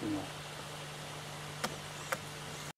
是吗？